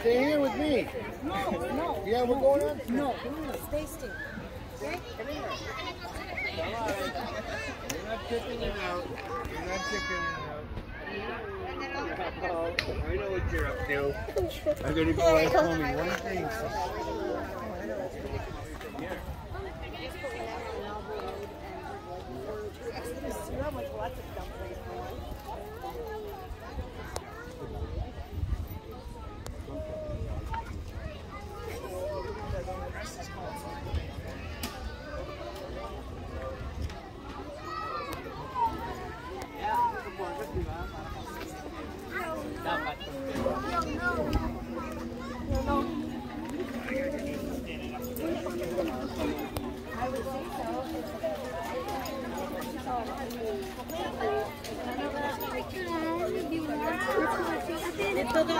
Stay here with me. No, no. Yeah, we're no, going on? No, stay still. Okay? Come here. All right. You're not kicking it out. You're not kicking it out. Oh, I know what you're up to. I'm going to go and tell me one thing. Here. 当だ。